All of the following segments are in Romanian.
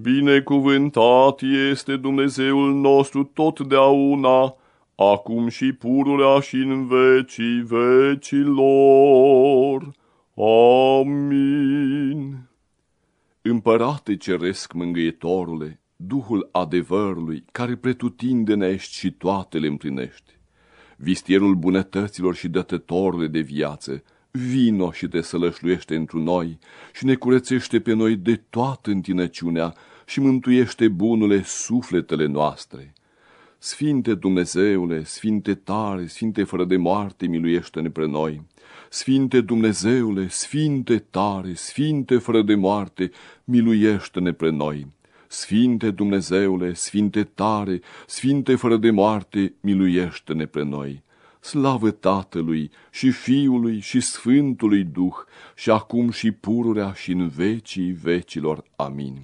Binecuvântat este Dumnezeul nostru totdeauna, acum și pururea și în vecii vecilor. Amin. Împărate ceresc mângâietorule, Duhul adevărului, care pretutindene ești și toate le împlinești, vistierul bunătăților și dătătorule de viață, vino și te sălășluiește întru noi și ne curățește pe noi de toată întinăciunea și mântuiește bunule sufletele noastre. Sfinte Dumnezeule, Sfinte tare, Sfinte fără de moarte, miluiește-ne pre noi. Sfinte Dumnezeule, Sfinte tare, Sfinte fără de moarte, miluiește-ne pre noi. Sfinte Dumnezeule, Sfinte tare, Sfinte fără de moarte, miluiește-ne pre noi. Slavă Tatălui și Fiului și Sfântului Duh, și acum și pururea și în vecii vecilor. Amin.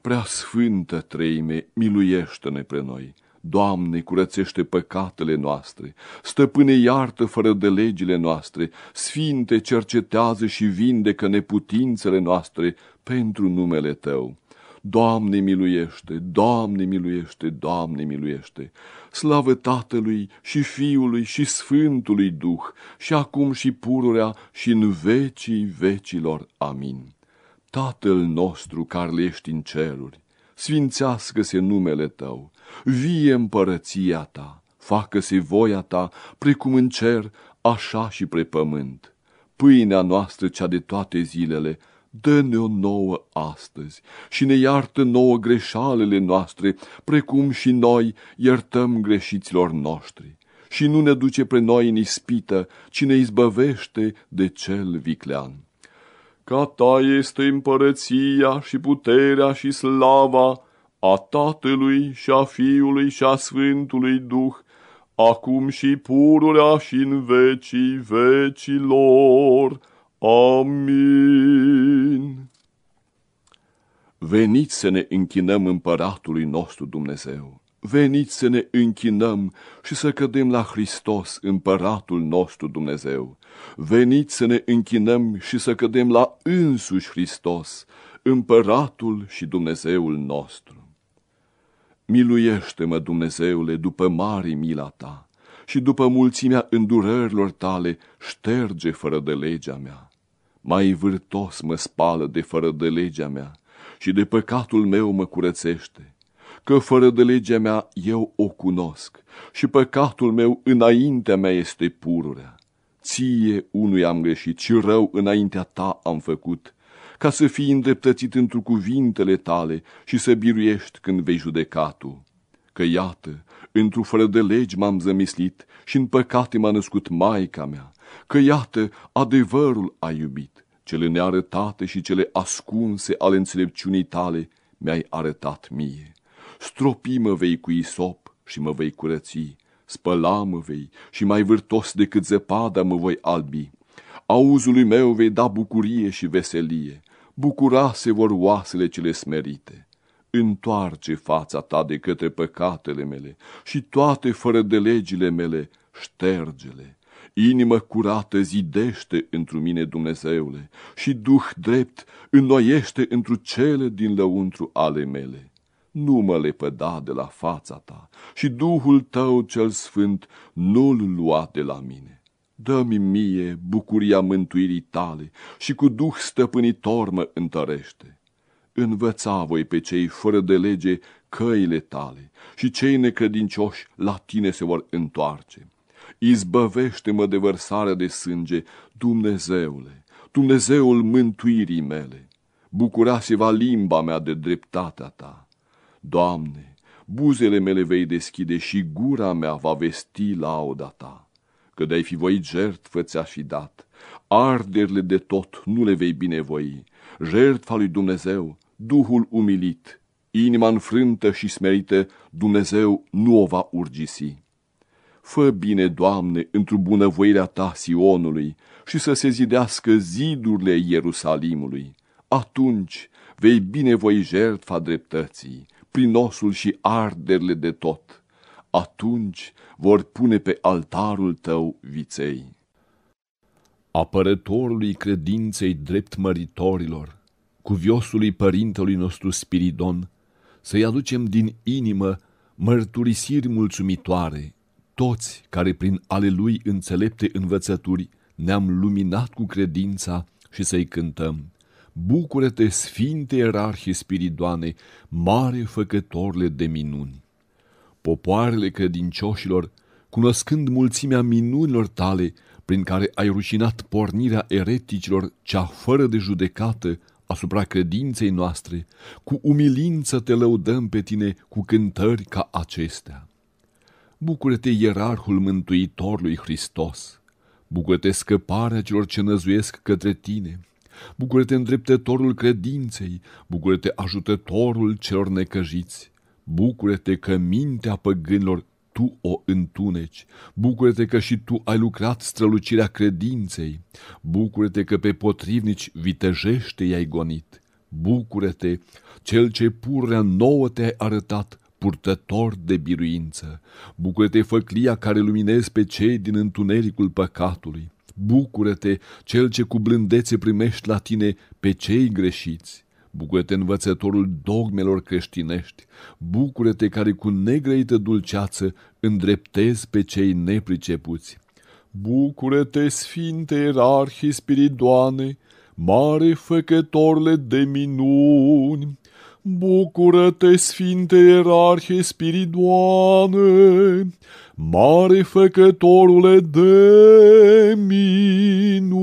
Prea Sfântă Treime, miluiește-ne pre noi. Doamne, curățește păcatele noastre, stăpâne iartă fără de legile noastre, Sfinte cercetează și vindecă neputințele noastre pentru numele Tău. Doamne miluiește, Doamne miluiește, Doamne miluiește. Slavă Tatălui și Fiului și Sfântului Duh, și acum și pururea și în vecii vecilor. Amin. Tatăl nostru care ești în ceruri, sfințească-se numele Tău, vie împărăția Ta, facă-se voia Ta, precum în cer, așa și pre pământ. Pâinea noastră cea de toate zilele, dă-ne-o nouă astăzi și ne iartă nouă greșalele noastre, precum și noi iertăm greșiților noștri. Și nu ne duce pre noi în ispită, ci ne izbăvește de cel viclean. Ca ta este împărăția și puterea și slava a Tatălui și a Fiului și a Sfântului Duh, acum și pururea și în vecii vecilor. Amin. Veniți să ne închinăm împăratului nostru Dumnezeu. Veniți să ne închinăm și să cădem la Hristos, împăratul nostru Dumnezeu. Veniți să ne închinăm și să cădem la însuși Hristos, împăratul și Dumnezeul nostru. Miluiește-mă, Dumnezeule, după mari mila ta și după mulțimea îndurărilor tale, șterge fără de legea mea. Mai vârtos mă spală de fără de legea mea și de păcatul meu mă curățește, că fără de legea mea eu o cunosc și păcatul meu înaintea mea este pururea. Ție unui am greșit și rău înaintea ta am făcut, ca să fii îndreptățit într cuvintele tale și să biruiești când vei judeca tu. Că iată, într-o fără de legi m-am zămislit și în păcate m-a născut Maica mea, că iată, adevărul a iubit, cele nearătate și cele ascunse ale înțelepciunii tale mi-ai arătat mie. Stropi mă vei cu isop și mă vei curăți, spăla mă vei și mai vârtos decât zăpada mă voi albi. Auzului meu vei da bucurie și veselie, bucura se vor oasele cele smerite. Întoarce fața ta de către păcatele mele și toate fără de legile mele, ștergele. Inimă curată zidește întru mine, Dumnezeule, și Duh drept înnoiește întru cele din lăuntru ale mele. Nu mă lepăda de la fața ta și Duhul tău cel sfânt nu-l lua de la mine. Dă-mi mie bucuria mântuirii tale și cu Duh stăpânitor mă întărește. Învăța voi pe cei fără de lege căile tale și cei necredincioși la tine se vor întoarce izbăvește-mă de vărsarea de sânge, Dumnezeule, Dumnezeul mântuirii mele, bucura-se va limba mea de dreptatea ta. Doamne, buzele mele vei deschide și gura mea va vesti lauda ta, că de-ai fi voit jertfă ți-aș fi dat, arderile de tot nu le vei binevoi, jertfa lui Dumnezeu, Duhul umilit, inima înfrântă și smerită, Dumnezeu nu o va urgisi. Fă bine, Doamne, într-o bunăvoirea Ta Sionului și să se zidească zidurile Ierusalimului. Atunci vei binevoi jertfa dreptății, prin osul și arderile de tot. Atunci vor pune pe altarul Tău viței. Apărătorului credinței drept măritorilor, cuviosului părintelui nostru Spiridon, să-i aducem din inimă mărturisiri mulțumitoare, toți care prin ale lui înțelepte învățături ne-am luminat cu credința și să-i cântăm. Bucură-te, Sfinte Ierarhie Spiridoane, mare făcătorle de minuni! Popoarele credincioșilor, cunoscând mulțimea minunilor tale, prin care ai rușinat pornirea ereticilor cea fără de judecată asupra credinței noastre, cu umilință te lăudăm pe tine cu cântări ca acestea. Bucură-te, ierarhul mântuitorului Hristos! Bucură-te scăparea celor ce năzuiesc către tine! Bucură-te îndreptătorul credinței! Bucură-te ajutătorul celor necăjiți! Bucură-te că mintea păgânilor tu o întuneci. Bucură-te că și tu ai lucrat strălucirea credinței. Bucură-te că pe potrivnici vitejește i-ai gonit. Bucură-te, cel ce purea nouă te-ai arătat, purtător de biruință. Bucură-te, făclia care luminezi pe cei din întunericul păcatului. Bucură-te, cel ce cu blândețe primești la tine pe cei greșiți. Bucură-te, învățătorul dogmelor creștinești, bucură-te care cu negrăită dulceață îndreptezi pe cei nepricepuți. Bucură-te, Sfinte Ierarhii Spiridoane, mare făcătorle de minuni! Bucură-te, Sfinte Ierarhie Spiridoane, mare făcătorule de minuni!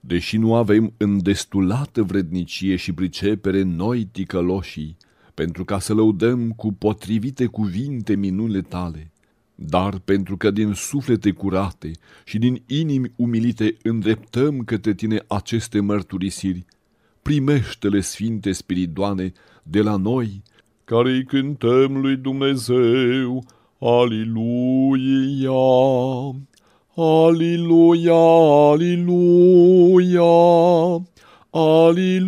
Deși nu avem îndestulată vrednicie și pricepere noi ticăloșii, pentru ca să lăudăm cu potrivite cuvinte minunile tale, dar pentru că din suflete curate și din inimi umilite îndreptăm către tine aceste mărturisiri, primește-le, Sfinte Spiridoane, de la noi, care îi cântăm lui Dumnezeu, Aliluia! Aliluia, aliluia, aliluia.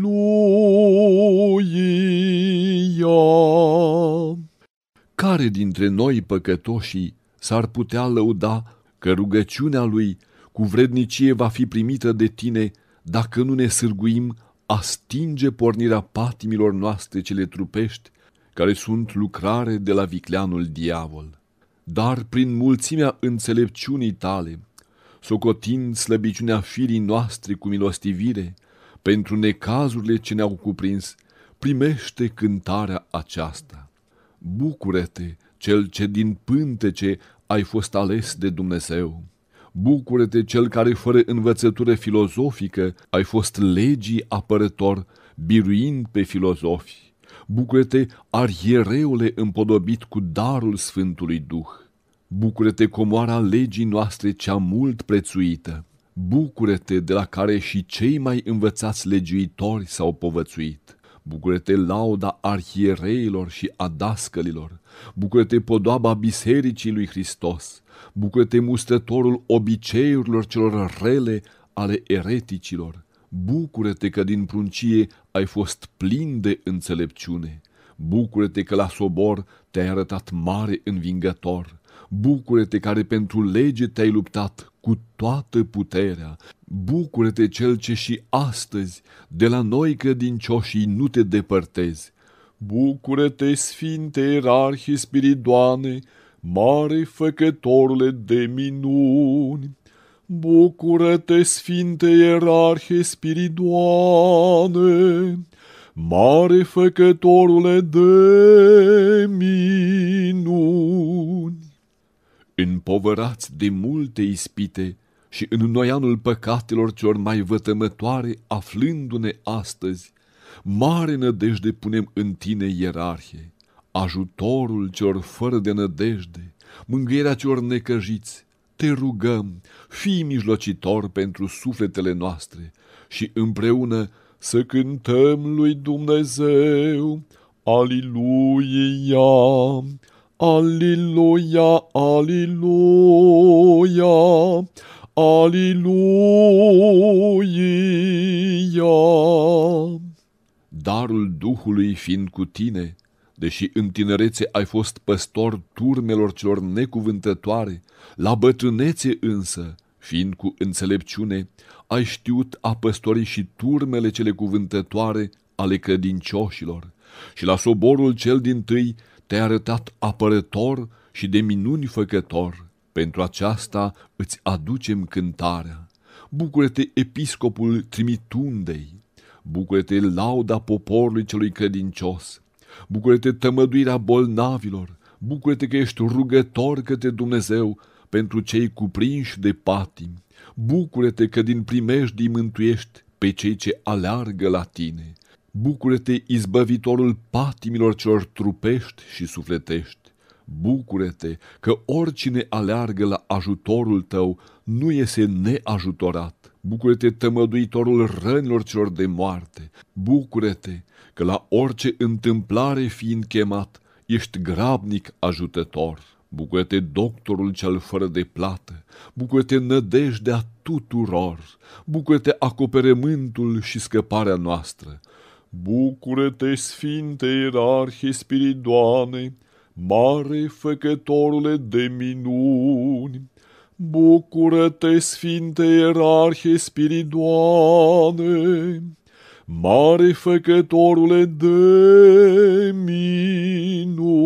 Care dintre noi păcătoșii s-ar putea lăuda că rugăciunea lui cu vrednicie va fi primită de tine dacă nu ne sârguim a stinge pornirea patimilor noastre cele trupești, care sunt lucrare de la vicleanul diavol dar prin mulțimea înțelepciunii tale, socotind slăbiciunea firii noastre cu milostivire, pentru necazurile ce ne-au cuprins, primește cântarea aceasta. Bucură-te, cel ce din pântece ai fost ales de Dumnezeu. Bucură-te, cel care fără învățătură filozofică ai fost legii apărător, biruind pe filozofi. Bucură-te, arhiereule împodobit cu darul Sfântului Duh. Bucură-te, comoara legii noastre cea mult prețuită. Bucură-te de la care și cei mai învățați legiuitori s-au povățuit. Bucură-te lauda arhiereilor și a dascălilor. Bucură-te podoaba bisericii lui Hristos. Bucură-te mustătorul obiceiurilor celor rele ale ereticilor. Bucură-te că din pruncie ai fost plin de înțelepciune. Bucură-te că la sobor te-ai arătat mare învingător. Bucură-te care pentru lege te-ai luptat cu toată puterea. Bucură-te cel ce și astăzi de la noi credincioșii nu te depărtezi. Bucură-te, Sfinte Ierarhie Spiridoane, mare făcătorule de minuni. Bucură-te, Sfinte Ierarhie Spiridoane, mare făcătorule de minuni. Împovărați de multe ispite și în noianul păcatelor celor mai vătămătoare, aflându-ne astăzi, mare nădejde punem în tine, ierarhie, ajutorul celor fără de nădejde, mângâierea celor necăjiți, te rugăm, fii mijlocitor pentru sufletele noastre și împreună să cântăm lui Dumnezeu. Aliluia, aliluia, aliluia, aliluia. Darul Duhului fiind cu tine, deși în tinerețe ai fost păstor turmelor celor necuvântătoare, la bătrânețe însă fiind cu înțelepciune, ai știut a păstori și turmele cele cuvântătoare ale credincioșilor și la soborul cel din tâi te-ai arătat apărător și de minuni făcător. Pentru aceasta îți aducem cântarea. Bucură-te, episcopul Trimitundei, bucură-te, lauda poporului celui credincios, bucură-te, tămăduirea bolnavilor, bucură-te că ești rugător către Dumnezeu pentru cei cuprinși de patim, bucură-te că din primejdii mântuiești pe cei ce aleargă la tine, bucură-te, izbăvitorul patimilor celor trupești și sufletești, bucură-te că oricine aleargă la ajutorul tău nu iese neajutorat. Bucură-te, tămăduitorul rănilor celor de moarte. Bucură-te că la orice întâmplare fiind chemat, ești grabnic ajutător. Bucură-te, doctorul cel fără de plată, bucură-te nădejdea tuturor, bucură-te acoperământul și scăparea noastră. Bucură-te, Sfinte Ierarhie Spiridoane, mare făcătorule de minuni, Bucură-te, Sfinte Ierarhie Spiridoane, mare făcătorule de minuni.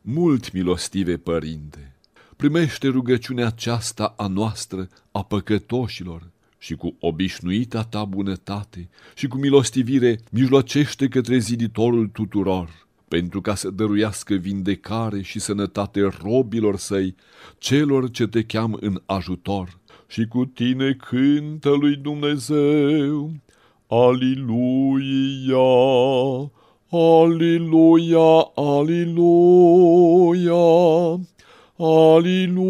Mult milostive Părinte, primește rugăciunea aceasta a noastră, a păcătoșilor, și cu obișnuita ta bunătate și cu milostivire mijlocește către ziditorul tuturor, pentru ca să dăruiască vindecare și sănătate robilor săi, celor ce te cheam în ajutor. Și cu tine cântă lui Dumnezeu, Aliluia, Aliluia, Aliluia, Aliluia.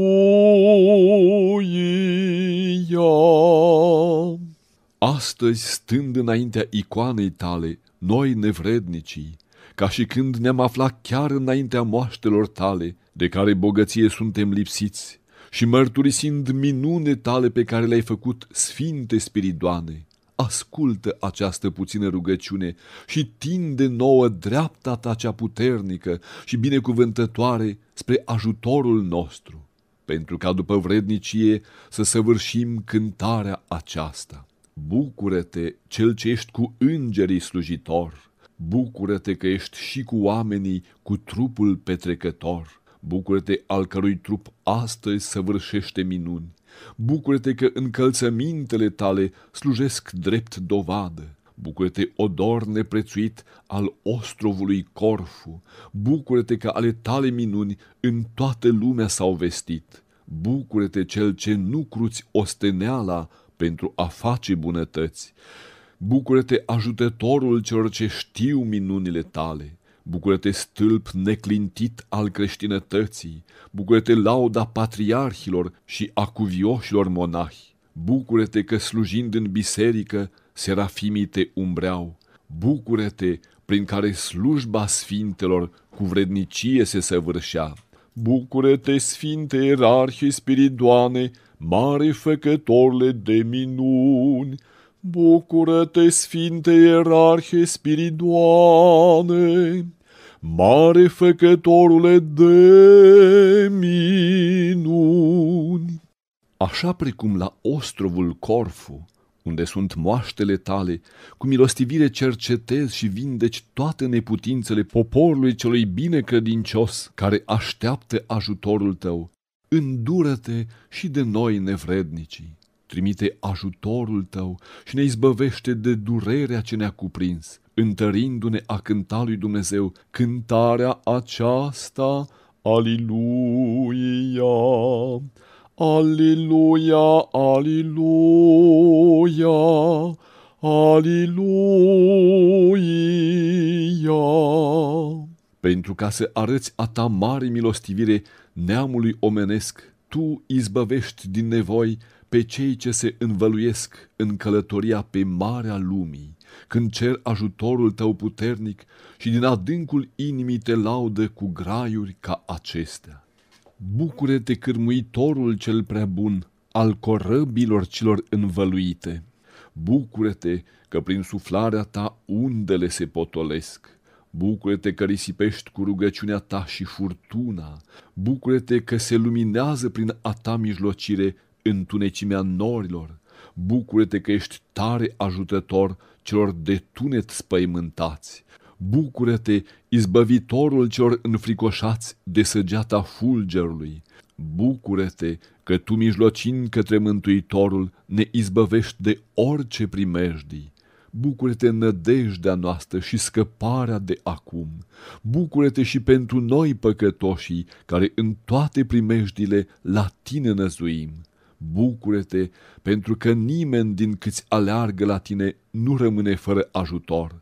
Astăzi, stând înaintea icoanei tale, noi nevrednicii, ca și când ne-am aflat chiar înaintea moaștelor tale, de care bogăție suntem lipsiți, și mărturisind minune tale pe care le-ai făcut, Sfinte Spiridoane, ascultă această puțină rugăciune și tinde nouă dreapta ta cea puternică și binecuvântătoare spre ajutorul nostru, pentru ca după vrednicie să săvârșim cântarea aceasta. Bucură-te, cel ce ești cu îngerii slujitor! Bucură-te că ești și cu oamenii cu trupul petrecător. Bucură-te al cărui trup astăzi săvârșește minuni. Bucură-te că încălțămintele tale slujesc drept dovadă. Bucură-te, odor neprețuit al ostrovului Corfu. Bucură-te că ale tale minuni în toată lumea s-au vestit. Bucură-te, cel ce nu cruți osteneala pentru a face bunătăți. Bucură-te, ajutătorul celor ce știu minunile tale. Bucură-te, stâlp neclintit al creștinătății. Bucură-te, lauda patriarhilor și a cuvioșilor monahi. Bucură-te că slujind în biserică, serafimii te umbreau. Bucură-te, prin care slujba sfintelor cu vrednicie se săvârșea. Bucură-te, Sfinte Ierarhie Spiridoane, mare făcătorle de minuni! Bucură-te, Sfinte Ierarhie Spiridoane, mare făcătorule de minuni! Așa precum la ostrovul Corfu, unde sunt moaștele tale, cu milostivire cercetezi și vindeci toate neputințele poporului celui binecredincios care așteaptă ajutorul tău, îndură-te și de noi nevrednicii. Trimite ajutorul tău și ne izbăvește de durerea ce ne-a cuprins, întărindu-ne a cânta lui Dumnezeu cântarea aceasta, Aliluia, Aliluia, Aliluia, Aliluia. Pentru ca să arăți a ta mare milostivire neamului omenesc, tu izbăvești din nevoi pe cei ce se învăluiesc în călătoria pe marea lumii, când cer ajutorul tău puternic și din adâncul inimii te laudă cu graiuri ca acestea. Bucure-te, cârmuitorul cel prea bun, al corăbilor celor învăluite. Bucure-te că prin suflarea ta undele se potolesc. Bucură-te că risipești cu rugăciunea ta și furtuna, bucură-te că se luminează prin a ta mijlocire întunecimea norilor, bucură-te că ești tare ajutător celor de tunet spăimântați, bucură-te, izbăvitorul celor înfricoșați de săgeata fulgerului, bucură-te că tu mijlocind către Mântuitorul ne izbăvești de orice primejdii, Bucură-te în nădejdea noastră și scăparea de acum. Bucură-te și pentru noi păcătoșii, care în toate primejdile la tine năzuim. Bucură-te pentru că nimeni din câți aleargă la tine nu rămâne fără ajutor.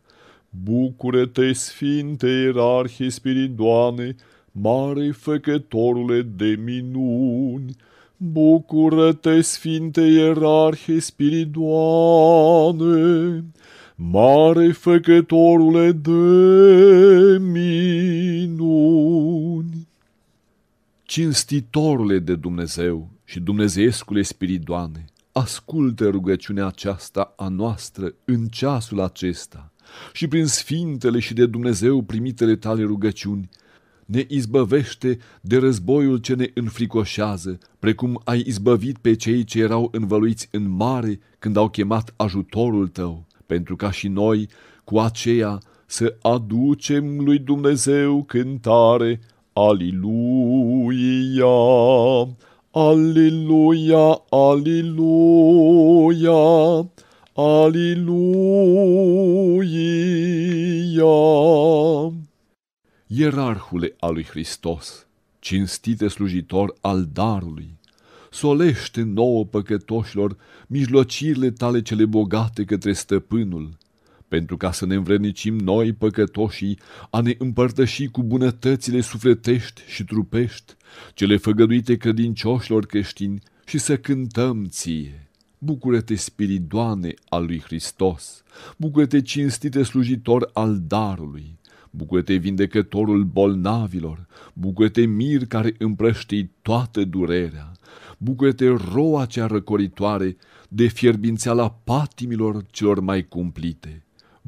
Bucură-te, Sfinte Ierarhie Spiridoane, mare făcătorule de minuni! Bucură-te, Sfinte Ierarhie Spiridoane, mare făcătorule de minuni! Cinstitorule de Dumnezeu și Dumnezeescule Spiridoane, ascultă rugăciunea aceasta a noastră în ceasul acesta. Și prin sfintele și de Dumnezeu primitele tale rugăciuni, ne izbăvește de războiul ce ne înfricoșează, precum ai izbăvit pe cei ce erau învăluiți în mare când au chemat ajutorul tău, pentru ca și noi cu aceea să aducem lui Dumnezeu cântare, Aliluia, Aliluia, Aliluia, Aliluia ierarhule al lui Hristos, cinstite slujitor al darului, solește nouă păcătoșilor mijlocirile tale cele bogate către stăpânul, pentru ca să ne învrednicim noi păcătoșii a ne împărtăși cu bunătățile sufletești și trupești, cele făgăduite credincioșilor creștini și să cântăm ție. Bucură-te, spiridoane al lui Hristos, bucură-te, cinstite slujitor al darului, Bucură-te vindecătorul bolnavilor, bucură-te mir care împrăștii toată durerea, bucură-te roa cea răcoritoare de fierbințeala patimilor celor mai cumplite.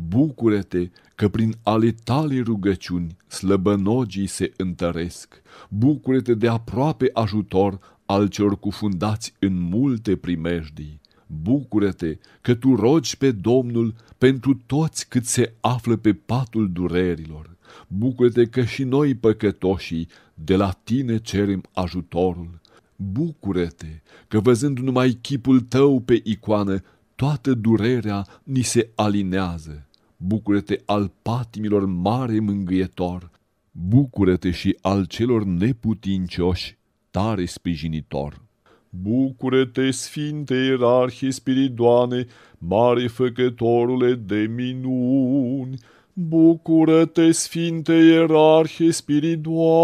Bucură-te că prin ale tale rugăciuni slăbănogii se întăresc. Bucură-te de aproape ajutor al celor cufundați în multe primejdii. Bucură-te că tu rogi pe Domnul pentru toți cât se află pe patul durerilor. Bucură-te că și noi păcătoșii de la tine cerem ajutorul. Bucură-te că văzând numai chipul tău pe icoană, toată durerea ni se alinează. Bucură-te al patimilor mare mângâietor. Bucură-te și al celor neputincioși, tare sprijinitor. Bucură-te, Sfinte Ierarhie Spiridoane, mare făcătorule de minuni! Bucură-te, Sfinte Ierarhie Spiridoane,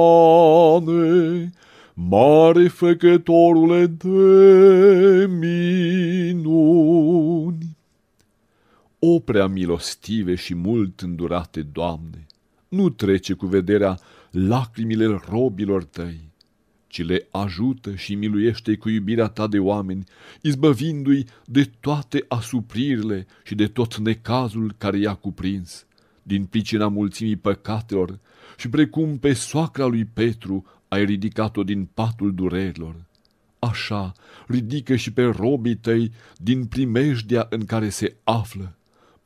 mare făcătorule de minuni! O prea milostive și mult îndurate, Doamne, nu trece cu vederea lacrimile robilor tăi, ci le ajută și miluiește cu iubirea ta de oameni, izbăvindu-i de toate asupririle și de tot necazul care i-a cuprins, din pricina mulțimii păcatelor și precum pe soacra lui Petru ai ridicat-o din patul durerilor. Așa ridică și pe robii tăi din primejdia în care se află,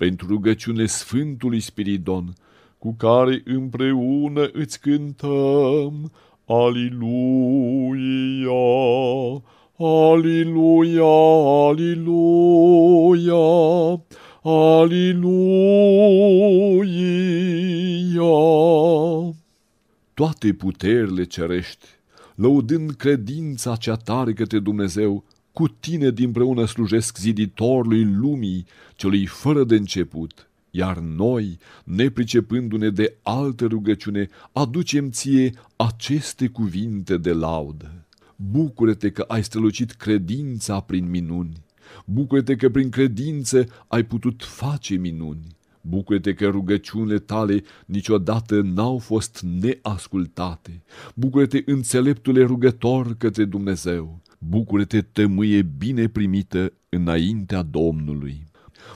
pentru rugăciune Sfântului Spiridon, cu care împreună îți cântăm, Aliluia, Aliluia, Aliluia, Aliluia. Toate puterile cerești, lăudând credința cea tare către Dumnezeu, cu tine dinpreună slujesc ziditorului lumii, celui fără de început iar noi, nepricepându-ne de altă rugăciune, aducem ție aceste cuvinte de laudă. Bucură-te că ai strălucit credința prin minuni. Bucură-te că prin credință ai putut face minuni. Bucură-te că rugăciunile tale niciodată n-au fost neascultate. Bucură-te, înțeleptule rugător către Dumnezeu. Bucură-te, tămâie bine primită înaintea Domnului.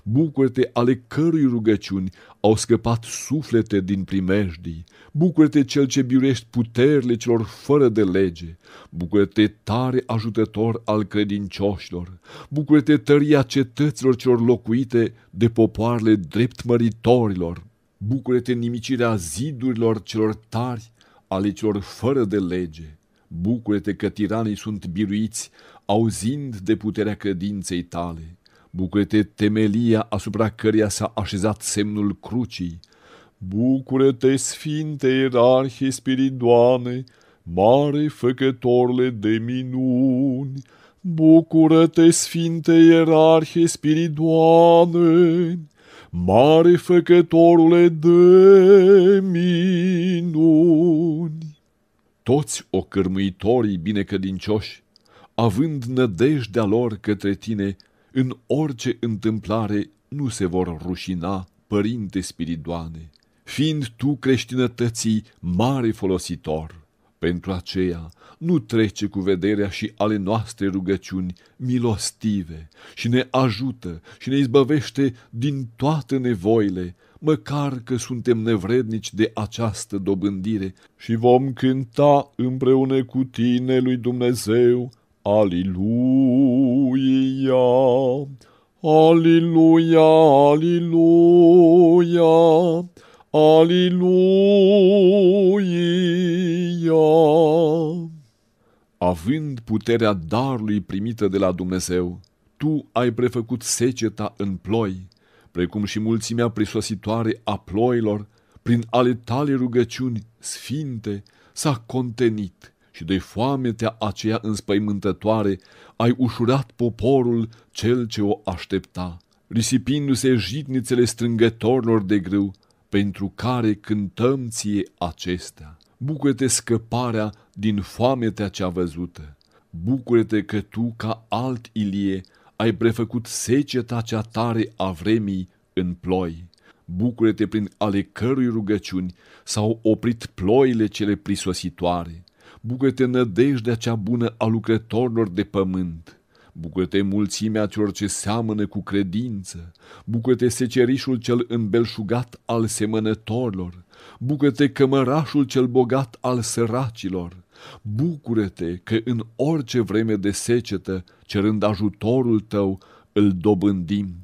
Bucură-te ale cărui rugăciuni au scăpat suflete din primejdii, bucură-te cel ce biurești puterile celor fără de lege, bucură-te tare ajutător al credincioșilor, bucură-te tăria cetăților celor locuite de popoarele drept măritorilor, bucură-te nimicirea zidurilor celor tari ale celor fără de lege, bucură-te că tiranii sunt biruiți auzind de puterea credinței tale, bucură-te temelia asupra căreia s-a așezat semnul crucii, bucură-te, Sfinte Ierarhie Spiridoane, mare făcătorle de minuni, bucură-te, Sfinte Ierarhie Spiridoane, mare făcătorule de minuni. Toți ocârmuitorii binecădincioși, având nădejdea lor către tine, în orice întâmplare nu se vor rușina, Părinte Spiridoane, fiind tu creștinătății mare folositor. Pentru aceea nu trece cu vederea și ale noastre rugăciuni milostive și ne ajută și ne izbăvește din toate nevoile, măcar că suntem nevrednici de această dobândire și vom cânta împreună cu tine lui Dumnezeu, Aliluia, Aliluia, Aliluia, Aliluia! Având puterea darului primită de la Dumnezeu, tu ai prefăcut seceta în ploi, precum și mulțimea prisositoare a ploilor, prin ale tale rugăciuni sfinte, s-a contenit și de foametea aceea înspăimântătoare ai ușurat poporul cel ce o aștepta, risipindu-se jitnițele strângătorilor de grâu, pentru care cântăm ție acestea. Bucură-te scăparea din foametea cea văzută. Bucură-te că tu, ca alt Ilie, ai prefăcut seceta cea tare a vremii în ploi. Bucură-te prin ale cărui rugăciuni s-au oprit ploile cele prisositoare. Bucură-te nădejdea cea bună a lucrătorilor de pământ. Bucură-te mulțimea celor ce seamănă cu credință, bucură-te secerișul cel îmbelșugat al semănătorilor, bucură-te cămărașul cel bogat al săracilor, bucură-te că în orice vreme de secetă, cerând ajutorul tău, îl dobândim.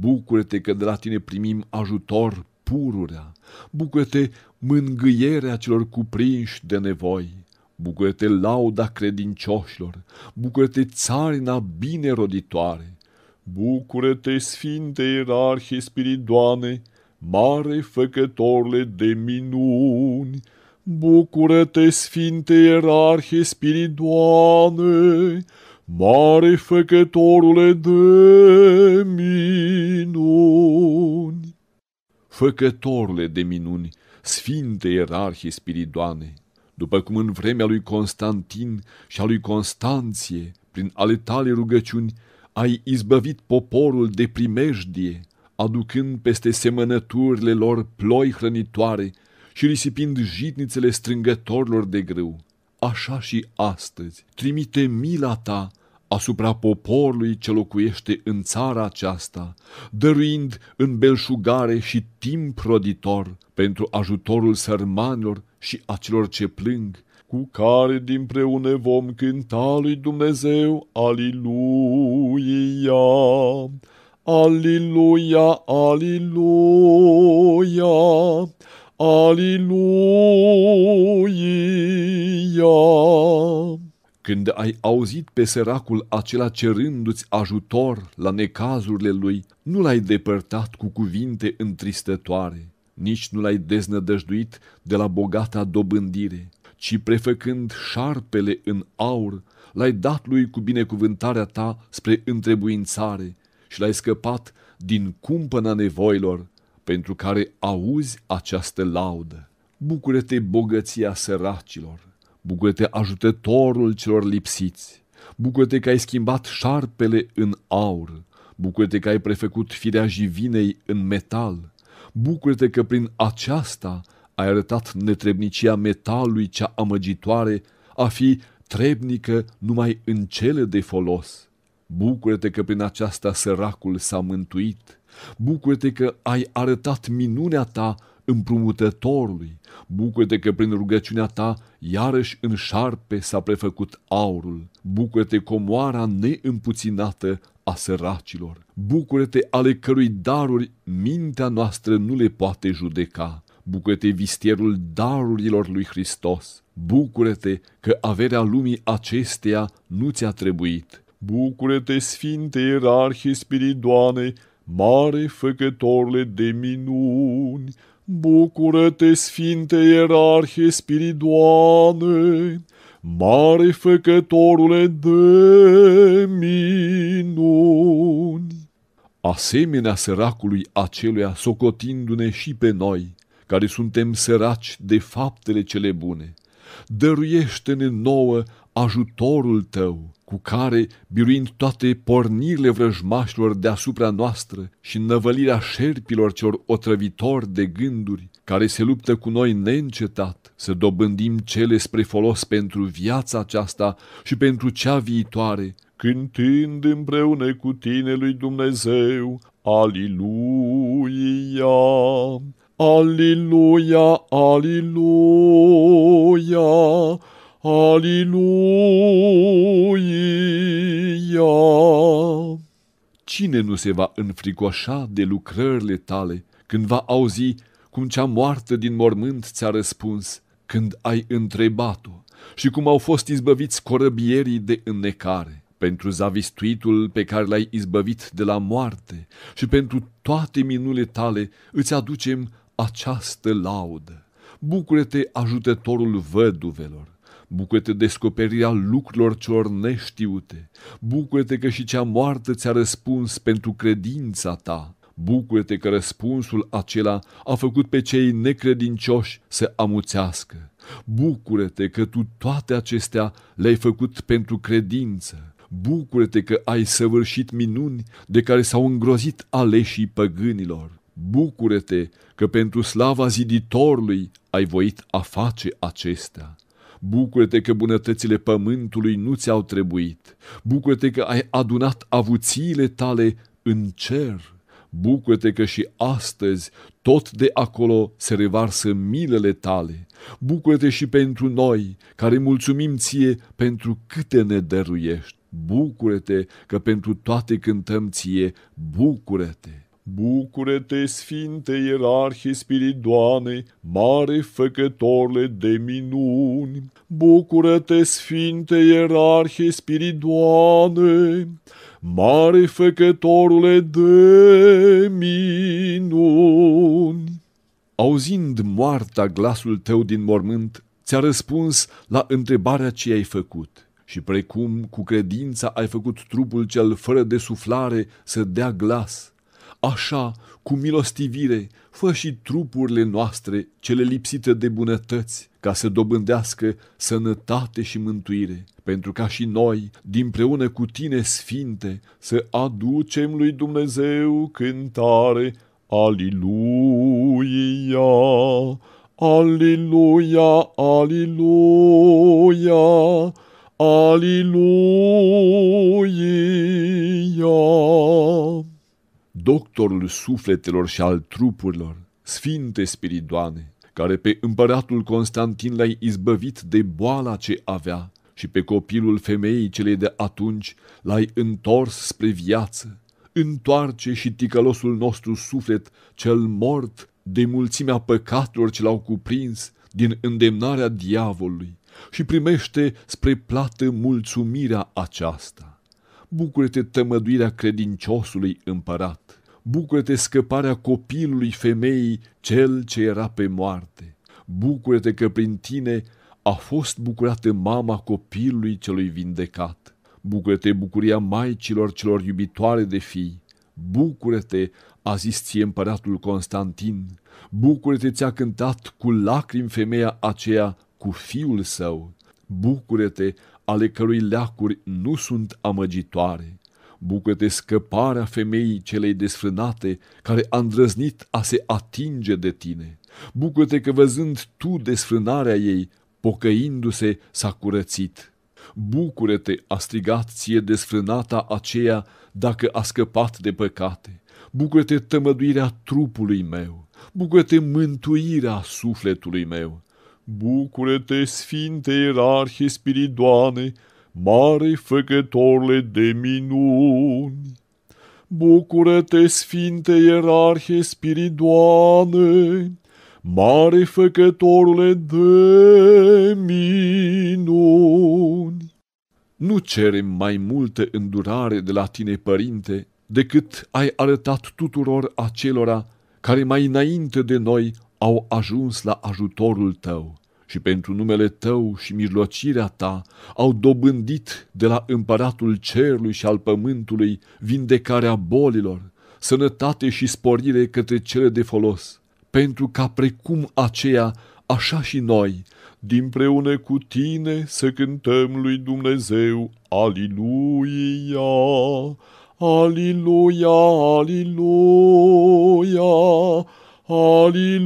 Bucură-te că de la tine primim ajutor pururea, bucură-te mângâierea celor cuprinși de nevoi. Bucură-te lauda credincioșilor, bucură-te țarina bine roditoare, bucură-te Sfinte Ierarhie Spiridoane, mare făcătorle de minuni, bucură-te Sfinte Ierarhie Spiridoane, mare făcătorule de minuni. Făcătorule de minuni, Sfinte Ierarhie Spiridoane, după cum în vremea lui Constantin și a lui Constanție, prin ale tale rugăciuni, ai izbăvit poporul de primejdie, aducând peste semănăturile lor ploi hrănitoare și risipind jitnițele strângătorilor de grâu. Așa și astăzi trimite mila ta asupra poporului ce locuiește în țara aceasta, dăruind în belșugare și timp roditor pentru ajutorul sărmanilor și a celor ce plâng, cu care dinpreună vom cânta lui Dumnezeu, Aliluia, Aliluia, Aliluia, Aliluia. Când ai auzit pe săracul acela cerându-ți ajutor la necazurile lui, nu l-ai depărtat cu cuvinte întristătoare, nici nu l-ai deznădăjduit de la bogata dobândire, ci prefăcând șarpele în aur, l-ai dat lui cu binecuvântarea ta spre întrebuințare și l-ai scăpat din cumpăna nevoilor, pentru care auzi această laudă. Bucură-te bogăția săracilor, bucură-te ajutătorul celor lipsiți, bucură-te că ai schimbat șarpele în aur, bucură-te că ai prefăcut firea jivinei în metal, bucură-te că prin aceasta ai arătat netrebnicia metalului cea amăgitoare a fi trebnică numai în cele de folos. Bucură-te că prin aceasta săracul s-a mântuit, Bucură-te că ai arătat minunea ta împrumutătorului. Bucură-te că prin rugăciunea ta iarăși în șarpe s-a prefăcut aurul. Bucură-te comoara neîmpuținată a săracilor. Bucură-te ale cărui daruri mintea noastră nu le poate judeca. Bucură-te vistierul darurilor lui Hristos. Bucură-te că averea lumii acesteia nu ți-a trebuit. Bucură-te, Sfinte Ierarhie Spiridoane, mare făcătorule de minuni. Bucură-te, Sfinte Ierarhie Spiridoane, mare făcătorule de minuni. Asemenea săracului aceluia, socotindu-ne și pe noi, care suntem săraci de faptele cele bune, dăruiește-ne nouă ajutorul tău, cu care, biruind toate pornirile vrăjmașilor deasupra noastră și năvălirea șerpilor celor otrăvitori de gânduri, care se luptă cu noi neîncetat, să dobândim cele spre folos pentru viața aceasta și pentru cea viitoare, cântând împreună cu tine lui Dumnezeu, Aliluia! Aliluia, aliluia, aliluia. Cine nu se va înfricoșa de lucrările tale când va auzi cum cea moartă din mormânt ți-a răspuns când ai întrebat-o și cum au fost izbăviți corăbierii de înnecare? pentru zavistuitul pe care l-ai izbăvit de la moarte și pentru toate minule tale îți aducem această laudă. Bucură-te, ajutătorul văduvelor! Bucură-te descoperirea lucrurilor celor neștiute! Bucură-te că și cea moartă ți-a răspuns pentru credința ta! Bucură-te că răspunsul acela a făcut pe cei necredincioși să amuțească! Bucură-te că tu toate acestea le-ai făcut pentru credință! Bucură-te că ai săvârșit minuni de care s-au îngrozit aleșii păgânilor! Bucură-te că pentru slava ziditorului ai voit a face acestea. Bucură-te că bunătățile pământului nu ți-au trebuit. Bucură-te că ai adunat avuțiile tale în cer. Bucură-te că și astăzi tot de acolo se revarsă milele tale. Bucură-te și pentru noi, care mulțumim ție pentru câte ne dăruiești. Bucură-te că pentru toate cântăm ție, bucură-te. Bucură-te, Sfinte Ierarhie Spiridoane, mare făcătorle de minuni! Bucură-te, Sfinte Ierarhie Spiridoane, mare făcătorule de minuni! Auzind moarta glasul tău din mormânt, ți-a răspuns la întrebarea ce ai făcut și precum cu credința ai făcut trupul cel fără de suflare să dea glas – Așa, cu milostivire, fă și trupurile noastre, cele lipsite de bunătăți, ca să dobândească sănătate și mântuire, pentru ca și noi, dinpreună cu tine, Sfinte, să aducem lui Dumnezeu cântare, Aliluia, Aliluia, Aliluia, Aliluia doctorul sufletelor și al trupurilor, sfinte spiridoane, care pe împăratul Constantin l-ai izbăvit de boala ce avea și pe copilul femeii celei de atunci l-ai întors spre viață, întoarce și ticălosul nostru suflet cel mort de mulțimea păcatelor ce l-au cuprins din îndemnarea diavolului și primește spre plată mulțumirea aceasta. Bucură-te tămăduirea credinciosului împărat. Bucură-te scăparea copilului femeii cel ce era pe moarte. Bucură-te că prin tine a fost bucurată mama copilului celui vindecat. Bucură-te bucuria maicilor celor iubitoare de fii. Bucură-te, a zis ție împăratul Constantin. Bucură-te ți-a cântat cu lacrimi femeia aceea cu fiul său. Bucură-te, ale cărui leacuri nu sunt amăgitoare. Bucă-te scăparea femeii celei desfrânate, care a îndrăznit a se atinge de tine. Bucă-te că văzând tu desfrânarea ei, pocăindu-se, s-a curățit. Bucură-te, a strigat ție desfrânata aceea, dacă a scăpat de păcate. bucură-te tămăduirea trupului meu, bucură-te mântuirea sufletului meu. Bucură-te, Sfinte Ierarhie Spiridoane, mare făcătorle de minuni. Bucură-te, Sfinte Ierarhie Spiridoane, mare făcătorule de minuni. Nu cerem mai multă îndurare de la tine, Părinte, decât ai arătat tuturor acelora care mai înainte de noi au ajuns la ajutorul tău și pentru numele tău și mijlocirea ta au dobândit de la împăratul cerului și al pământului vindecarea bolilor, sănătate și sporire către cele de folos, pentru ca precum aceea, așa și noi, dinpreună cu tine să cântăm lui Dumnezeu, Aliluia, Aliluia, Aliluia, Aliluia!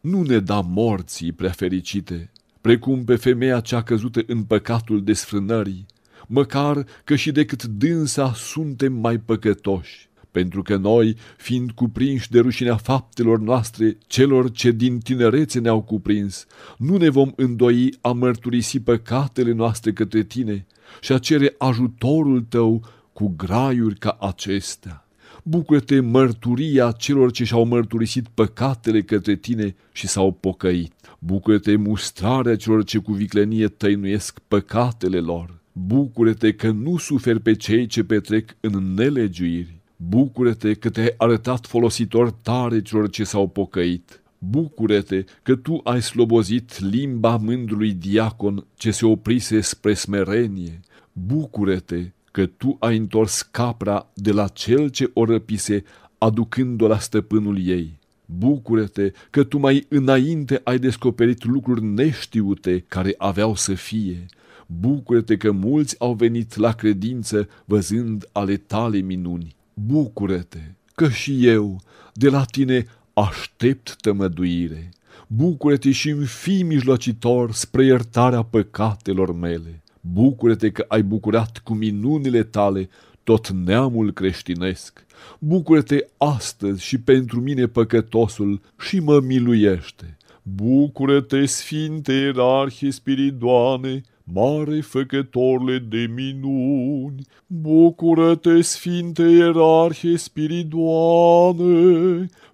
Nu ne da morții prea fericite, precum pe femeia cea căzută în păcatul desfrânării, măcar că și decât dânsa suntem mai păcătoși, pentru că noi, fiind cuprinși de rușinea faptelor noastre, celor ce din tinerețe ne-au cuprins, nu ne vom îndoi a mărturisi păcatele noastre către tine și a cere ajutorul tău cu graiuri ca acestea. Bucură-te mărturia celor ce și-au mărturisit păcatele către tine și s-au pocăit. Bucură-te mustrarea celor ce cu viclenie tăinuiesc păcatele lor. Bucură-te că nu suferi pe cei ce petrec în nelegiuiri. Bucură-te că te-ai arătat folositor tare celor ce s-au pocăit. Bucură-te că tu ai slobozit limba mândrului diacon ce se oprise spre smerenie. Bucură-te că tu ai întors capra de la cel ce o răpise, aducând-o la stăpânul ei. Bucură-te că tu mai înainte ai descoperit lucruri neștiute care aveau să fie. Bucură-te că mulți au venit la credință văzând ale tale minuni. Bucură-te că și eu de la tine aștept tămăduire. Bucură-te și în fi mijlocitor spre iertarea păcatelor mele. Bucură-te că ai bucurat cu minunile tale tot neamul creștinesc. Bucură-te astăzi și pentru mine păcătosul și mă miluiește. Bucură-te, Sfinte Ierarhie Spiridoane, mare făcătorle de minuni. Bucură-te, Sfinte Ierarhie Spiridoane,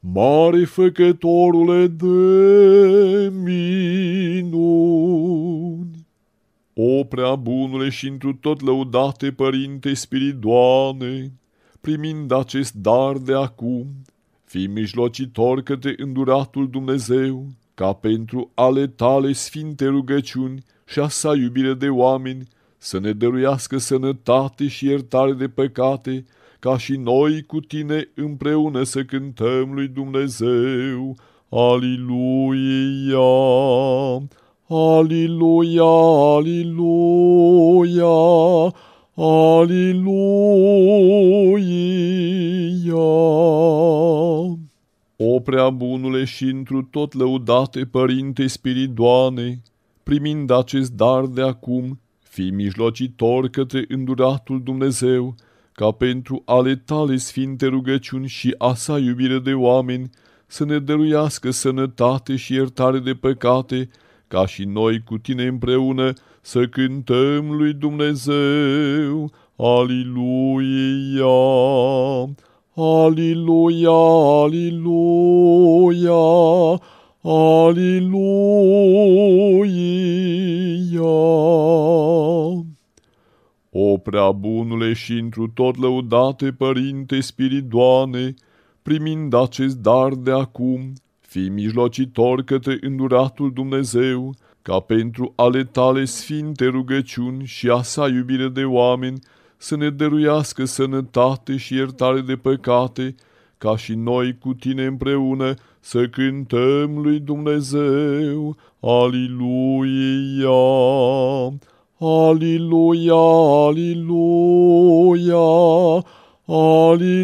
mare făcătorule de minuni. O prea bunule și întru tot lăudate Părinte Spiridoane, primind acest dar de acum, fi mijlocitor către înduratul Dumnezeu, ca pentru ale tale sfinte rugăciuni și a sa iubire de oameni, să ne dăruiască sănătate și iertare de păcate, ca și noi cu tine împreună să cântăm lui Dumnezeu. Aliluia! Aliluia, aliluia, aliluia. O prea bunule și întru tot lăudate Părinte Spiridoane, primind acest dar de acum, fi mijlocitor către înduratul Dumnezeu, ca pentru ale tale sfinte rugăciuni și a sa iubire de oameni, să ne dăruiască sănătate și iertare de păcate, ca și noi cu tine împreună să cântăm lui Dumnezeu. Aliluia! Aliluia! Aliluia! Aliluia! O prea bunule și întru tot lăudate Părinte Spiridoane, primind acest dar de acum, fii mijlocitor către înduratul Dumnezeu, ca pentru ale tale sfinte rugăciuni și a sa iubire de oameni să ne dăruiască sănătate și iertare de păcate, ca și noi cu tine împreună să cântăm lui Dumnezeu. Aliluia! Aliluia! Aliluia! Aleluia!